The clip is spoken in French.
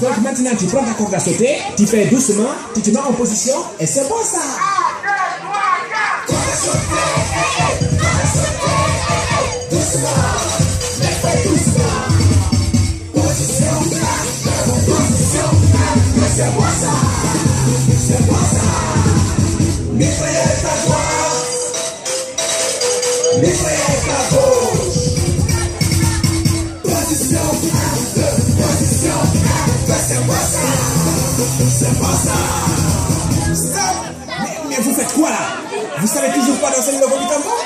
Donc maintenant, tu prends ta corde à sauter, tu fais doucement, tu te mets en position et c'est bon ça. Moi ça, c'est moi ça. Stop! Mais, mais vous faites quoi là? Vous savez toujours pas danser le Levo du tambour